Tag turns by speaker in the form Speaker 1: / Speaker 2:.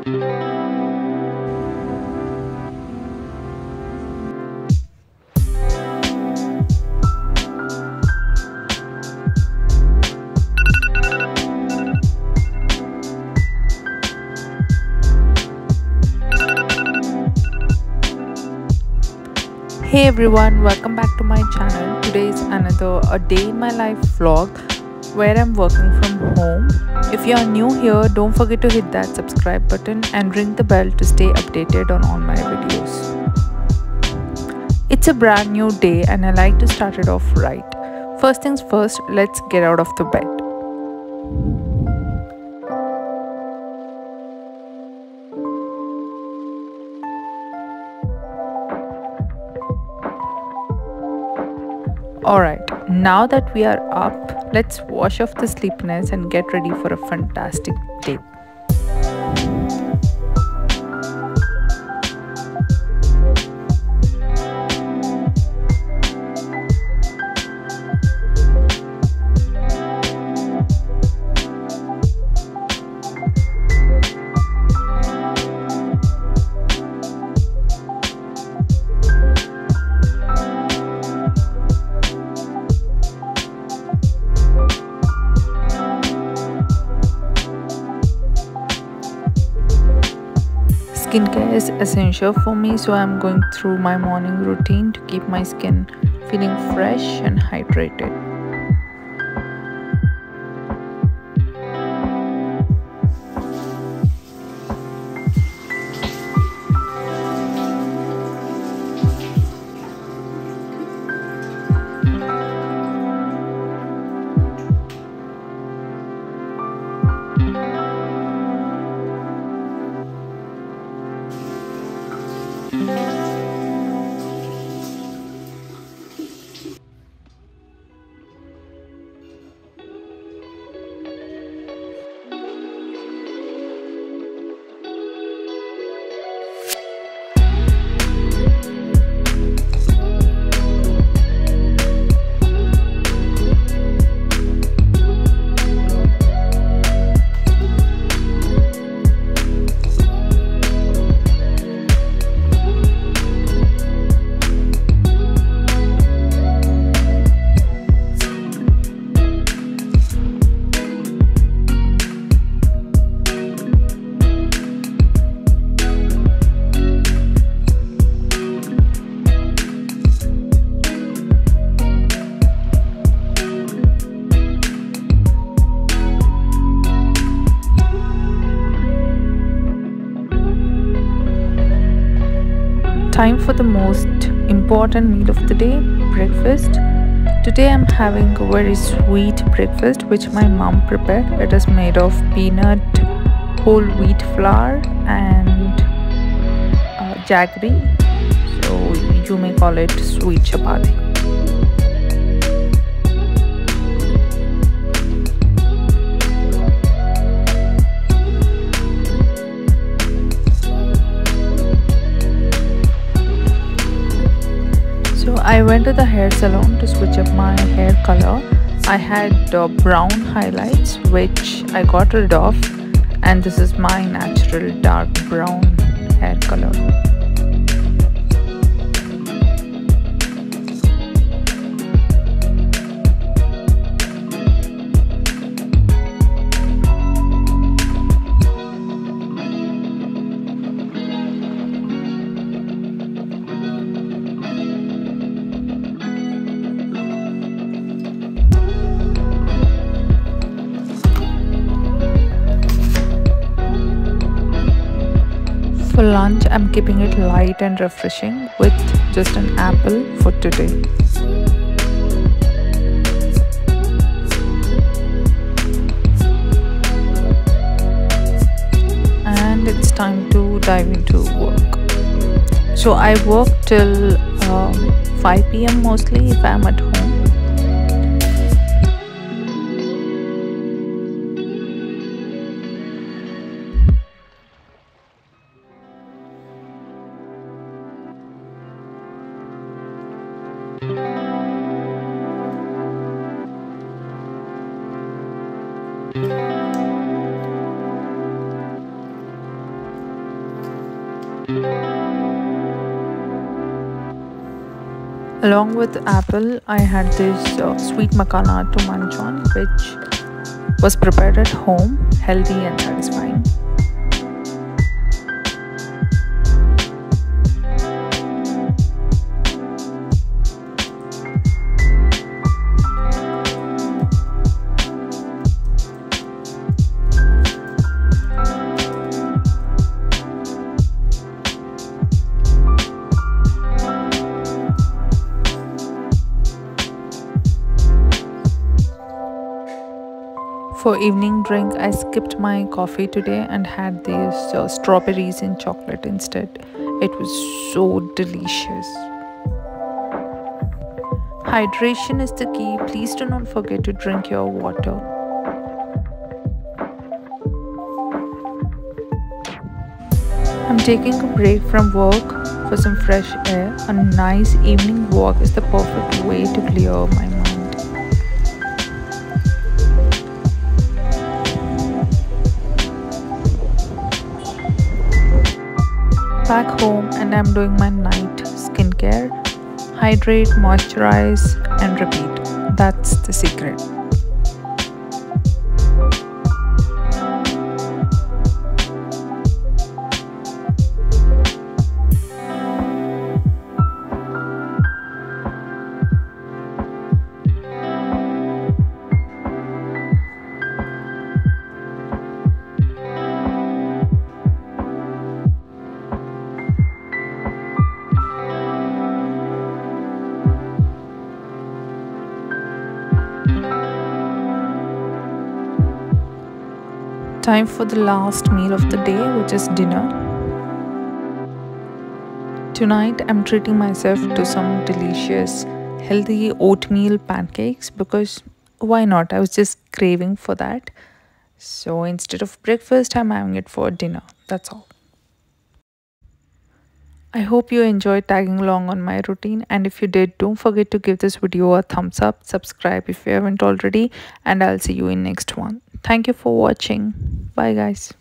Speaker 1: Hey everyone, welcome back to my channel. Today is another a day in my life vlog where I'm working from home. If you are new here, don't forget to hit that subscribe button and ring the bell to stay updated on all my videos. It's a brand new day and I like to start it off right. First things first, let's get out of the bed. Alright, now that we are up, let's wash off the sleepiness and get ready for a fantastic day. Skincare is essential for me, so I'm going through my morning routine to keep my skin feeling fresh and hydrated. Time for the most important meal of the day breakfast. Today i'm having a very sweet breakfast which my mom prepared. It is made of peanut whole wheat flour and uh, jaggery. So you may call it sweet chapati went to the hair salon to switch up my hair color. I had uh, brown highlights which I got rid of and this is my natural dark brown hair color. For lunch, I'm keeping it light and refreshing with just an apple for today. And it's time to dive into work. So I work till um, 5 pm mostly if I'm at home Along with apple, I had this uh, sweet makhana to munch on, which was prepared at home, healthy and satisfying. For evening drink, I skipped my coffee today and had these uh, strawberries and chocolate instead. It was so delicious. Hydration is the key. Please do not forget to drink your water. I'm taking a break from work for some fresh air. A nice evening walk is the perfect way to clear my mind. Back home and I'm doing my night skincare. Hydrate, moisturize, and repeat. That's the secret. Time for the last meal of the day, which is dinner. Tonight, I'm treating myself to some delicious, healthy oatmeal pancakes because why not? I was just craving for that. So instead of breakfast, I'm having it for dinner. That's all. I hope you enjoyed tagging along on my routine and if you did don't forget to give this video a thumbs up subscribe if you haven't already and I'll see you in next one thank you for watching. Bye guys